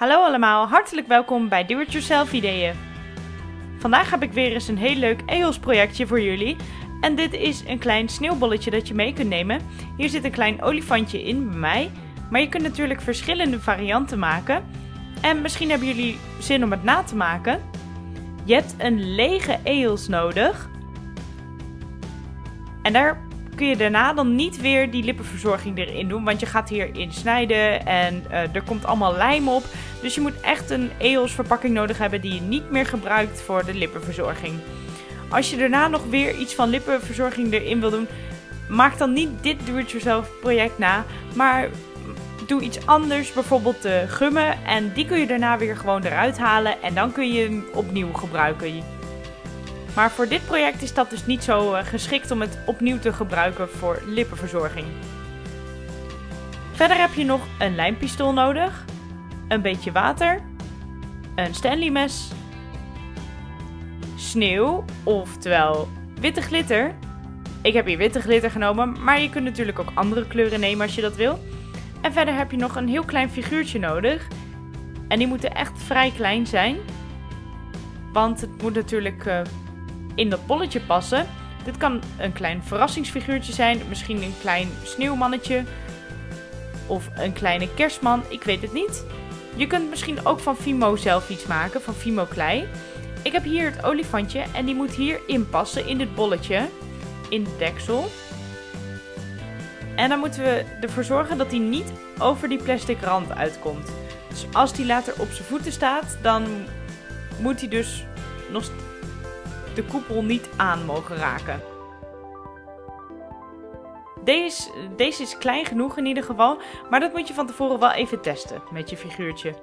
Hallo allemaal, hartelijk welkom bij Do It Yourself Ideeën. Vandaag heb ik weer eens een heel leuk EOS projectje voor jullie. En dit is een klein sneeuwbolletje dat je mee kunt nemen. Hier zit een klein olifantje in bij mij. Maar je kunt natuurlijk verschillende varianten maken. En misschien hebben jullie zin om het na te maken. Je hebt een lege EOS nodig. En daar kun je daarna dan niet weer die lippenverzorging erin doen. Want je gaat hierin snijden en uh, er komt allemaal lijm op. Dus je moet echt een EOS verpakking nodig hebben die je niet meer gebruikt voor de lippenverzorging. Als je daarna nog weer iets van lippenverzorging erin wil doen, maak dan niet dit do-it-yourself project na. Maar doe iets anders, bijvoorbeeld de gummen. En die kun je daarna weer gewoon eruit halen en dan kun je hem opnieuw gebruiken. Maar voor dit project is dat dus niet zo eh, geschikt om het opnieuw te gebruiken voor lippenverzorging. Verder heb je nog een lijmpistool nodig, een beetje water, een Stanley mes, sneeuw, oftewel witte glitter. Ik heb hier witte glitter genomen, maar je kunt natuurlijk ook andere kleuren nemen als je dat wil. En verder heb je nog een heel klein figuurtje nodig. En die moeten echt vrij klein zijn. Want het moet natuurlijk uh, in dat bolletje passen. Dit kan een klein verrassingsfiguurtje zijn, misschien een klein sneeuwmannetje of een kleine kerstman, ik weet het niet. Je kunt misschien ook van Fimo zelf iets maken, van Fimo klei. Ik heb hier het olifantje en die moet hier inpassen in dit bolletje, in de deksel. En dan moeten we ervoor zorgen dat hij niet over die plastic rand uitkomt. Dus als die later op zijn voeten staat, dan moet hij dus nog de koepel niet aan mogen raken. Deze, deze is klein genoeg in ieder geval, maar dat moet je van tevoren wel even testen met je figuurtje.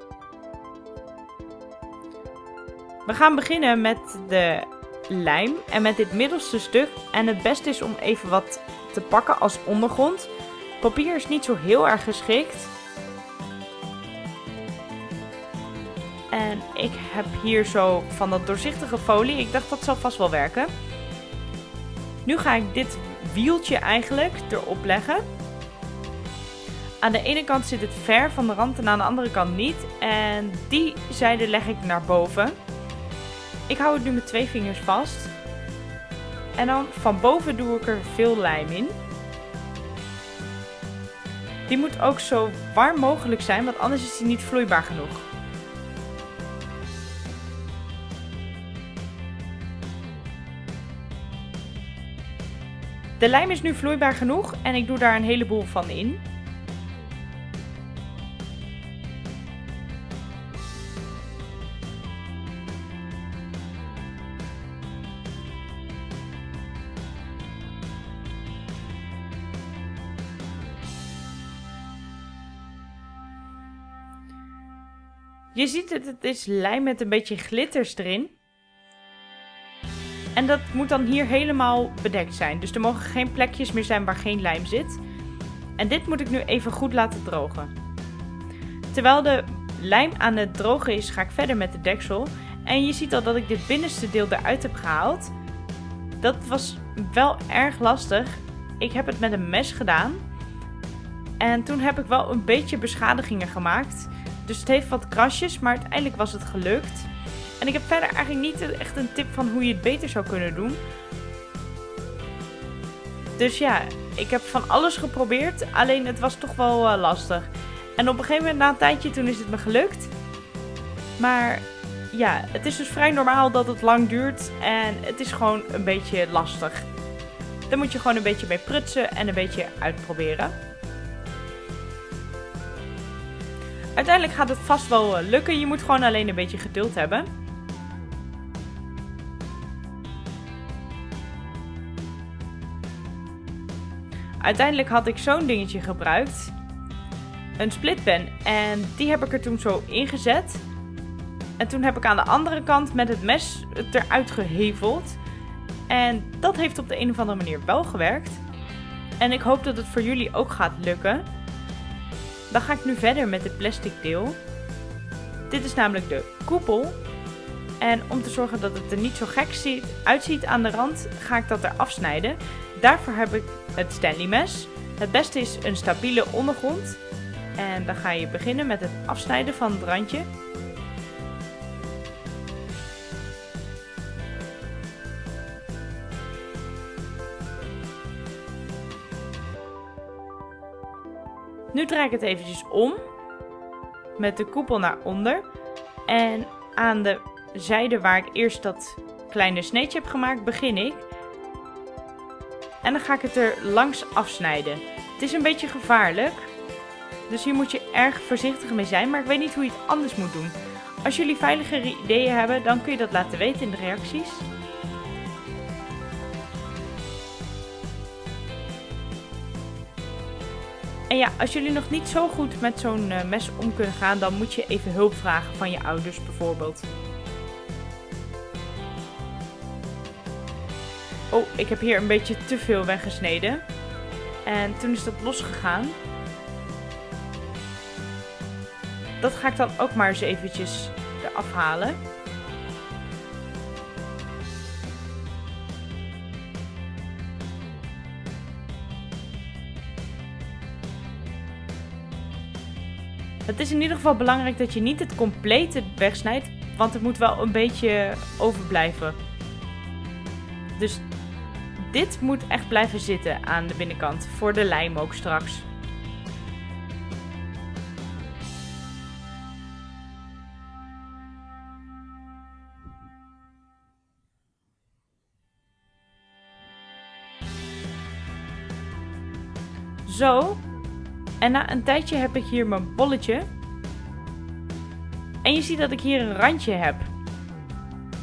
We gaan beginnen met de lijm en met dit middelste stuk. En het beste is om even wat te pakken als ondergrond. Papier is niet zo heel erg geschikt. En ik heb hier zo van dat doorzichtige folie. Ik dacht dat zal vast wel werken. Nu ga ik dit wieltje eigenlijk erop leggen. Aan de ene kant zit het ver van de rand en aan de andere kant niet. En die zijde leg ik naar boven. Ik hou het nu met twee vingers vast. En dan van boven doe ik er veel lijm in. Die moet ook zo warm mogelijk zijn, want anders is die niet vloeibaar genoeg. De lijm is nu vloeibaar genoeg en ik doe daar een heleboel van in. Je ziet het, het is lijm met een beetje glitters erin. En dat moet dan hier helemaal bedekt zijn. Dus er mogen geen plekjes meer zijn waar geen lijm zit. En dit moet ik nu even goed laten drogen. Terwijl de lijm aan het drogen is, ga ik verder met de deksel. En je ziet al dat ik dit binnenste deel eruit heb gehaald. Dat was wel erg lastig. Ik heb het met een mes gedaan. En toen heb ik wel een beetje beschadigingen gemaakt. Dus het heeft wat krasjes, maar uiteindelijk was het gelukt. En ik heb verder eigenlijk niet echt een tip van hoe je het beter zou kunnen doen. Dus ja, ik heb van alles geprobeerd. Alleen het was toch wel uh, lastig. En op een gegeven moment, na een tijdje, toen is het me gelukt. Maar ja, het is dus vrij normaal dat het lang duurt. En het is gewoon een beetje lastig. Daar moet je gewoon een beetje mee prutsen en een beetje uitproberen. Uiteindelijk gaat het vast wel eh, lukken. Je moet gewoon alleen een beetje geduld hebben. Uiteindelijk had ik zo'n dingetje gebruikt. Een splitpen. En die heb ik er toen zo ingezet. En toen heb ik aan de andere kant met het mes het eruit geheveld. En dat heeft op de een of andere manier wel gewerkt. En ik hoop dat het voor jullie ook gaat lukken. Dan ga ik nu verder met het plastic deel. Dit is namelijk de koepel. En om te zorgen dat het er niet zo gek uitziet aan de rand, ga ik dat er afsnijden. Daarvoor heb ik het Stanley mes. Het beste is een stabiele ondergrond. En dan ga je beginnen met het afsnijden van het randje. Nu draai ik het eventjes om. Met de koepel naar onder. En aan de zijde waar ik eerst dat kleine sneetje heb gemaakt, begin ik. En dan ga ik het er langs afsnijden. Het is een beetje gevaarlijk. Dus hier moet je erg voorzichtig mee zijn. Maar ik weet niet hoe je het anders moet doen. Als jullie veiligere ideeën hebben, dan kun je dat laten weten in de reacties. En ja, als jullie nog niet zo goed met zo'n uh, mes om kunnen gaan, dan moet je even hulp vragen van je ouders bijvoorbeeld. Oh, ik heb hier een beetje te veel weggesneden. En toen is dat losgegaan. Dat ga ik dan ook maar eens eventjes eraf halen. Het is in ieder geval belangrijk dat je niet het complete wegsnijdt, want het moet wel een beetje overblijven. Dus dit moet echt blijven zitten aan de binnenkant, voor de lijm ook straks. Zo, en na een tijdje heb ik hier mijn bolletje. En je ziet dat ik hier een randje heb.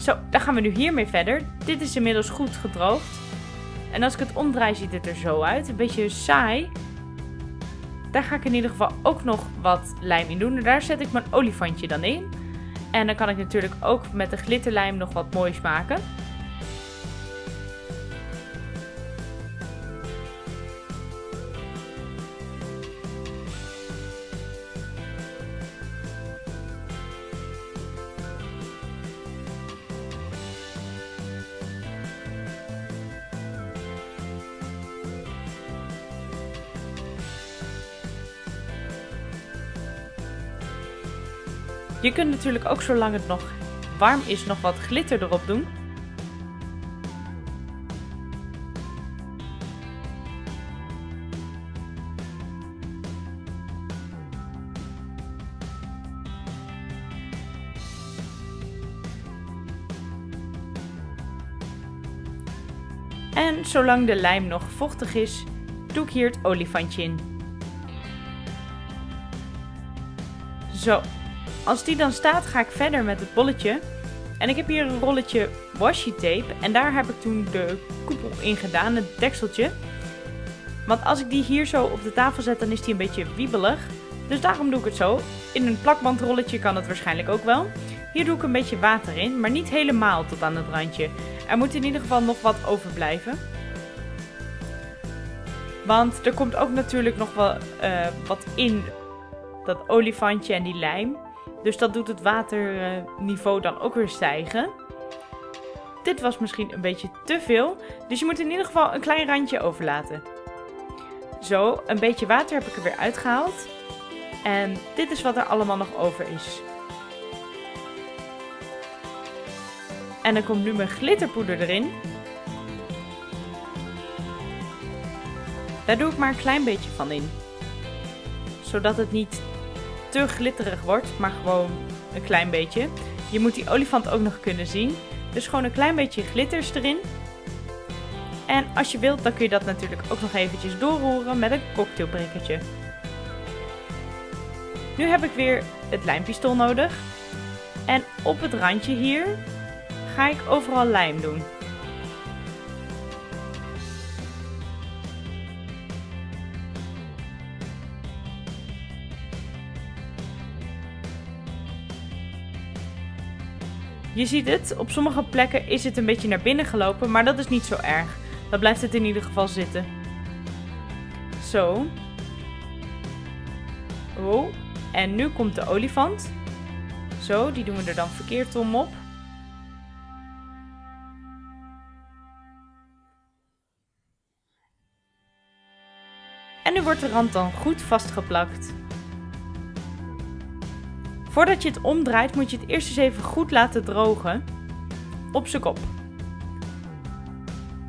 Zo, dan gaan we nu hiermee verder. Dit is inmiddels goed gedroogd. En als ik het omdraai ziet het er zo uit. Een beetje saai. Daar ga ik in ieder geval ook nog wat lijm in doen. En daar zet ik mijn olifantje dan in. En dan kan ik natuurlijk ook met de glitterlijm nog wat moois maken. Je kunt natuurlijk ook zolang het nog warm is nog wat glitter erop doen. En zolang de lijm nog vochtig is, doe ik hier het olifantje in. Zo, als die dan staat, ga ik verder met het bolletje. En ik heb hier een rolletje washi tape. En daar heb ik toen de koepel in gedaan, het dekseltje. Want als ik die hier zo op de tafel zet, dan is die een beetje wiebelig. Dus daarom doe ik het zo. In een plakbandrolletje kan het waarschijnlijk ook wel. Hier doe ik een beetje water in, maar niet helemaal tot aan het randje. Er moet in ieder geval nog wat overblijven. Want er komt ook natuurlijk nog wel uh, wat in dat olifantje en die lijm. Dus dat doet het waterniveau dan ook weer stijgen. Dit was misschien een beetje te veel. Dus je moet in ieder geval een klein randje overlaten. Zo, een beetje water heb ik er weer uitgehaald. En dit is wat er allemaal nog over is. En dan komt nu mijn glitterpoeder erin. Daar doe ik maar een klein beetje van in. Zodat het niet te glitterig wordt, maar gewoon een klein beetje. Je moet die olifant ook nog kunnen zien. Dus gewoon een klein beetje glitters erin. En als je wilt, dan kun je dat natuurlijk ook nog eventjes doorroeren met een cocktailbrikkertje. Nu heb ik weer het lijmpistool nodig. En op het randje hier ga ik overal lijm doen. Je ziet het, op sommige plekken is het een beetje naar binnen gelopen, maar dat is niet zo erg. Dan blijft het in ieder geval zitten. Zo. Oh, en nu komt de olifant. Zo, die doen we er dan verkeerd om op. En nu wordt de rand dan goed vastgeplakt. Voordat je het omdraait moet je het eerst eens even goed laten drogen op zijn kop.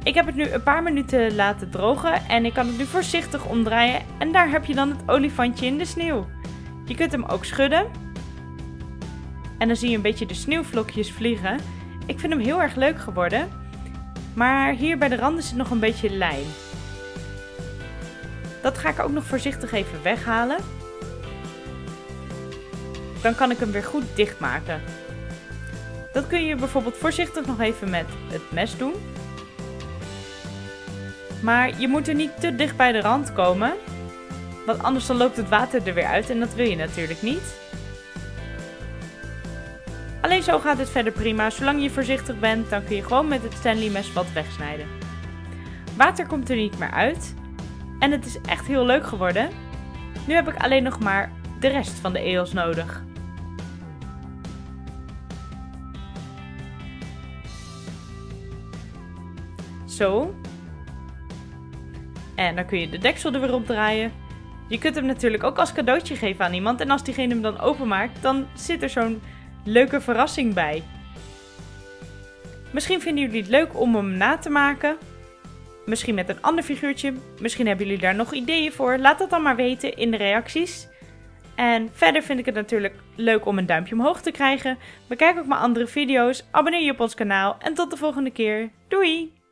Ik heb het nu een paar minuten laten drogen en ik kan het nu voorzichtig omdraaien en daar heb je dan het olifantje in de sneeuw. Je kunt hem ook schudden en dan zie je een beetje de sneeuwvlokjes vliegen. Ik vind hem heel erg leuk geworden, maar hier bij de randen zit nog een beetje lijm. Dat ga ik ook nog voorzichtig even weghalen. Dan kan ik hem weer goed dichtmaken. Dat kun je bijvoorbeeld voorzichtig nog even met het mes doen. Maar je moet er niet te dicht bij de rand komen. Want anders dan loopt het water er weer uit en dat wil je natuurlijk niet. Alleen zo gaat het verder prima. Zolang je voorzichtig bent, dan kun je gewoon met het Stanley mes wat wegsnijden. Water komt er niet meer uit. En het is echt heel leuk geworden. Nu heb ik alleen nog maar de rest van de eels nodig. Zo. En dan kun je de deksel er weer op draaien. Je kunt hem natuurlijk ook als cadeautje geven aan iemand. En als diegene hem dan openmaakt, dan zit er zo'n leuke verrassing bij. Misschien vinden jullie het leuk om hem na te maken. Misschien met een ander figuurtje. Misschien hebben jullie daar nog ideeën voor. Laat dat dan maar weten in de reacties. En verder vind ik het natuurlijk leuk om een duimpje omhoog te krijgen. Bekijk ook mijn andere video's, abonneer je op ons kanaal en tot de volgende keer. Doei!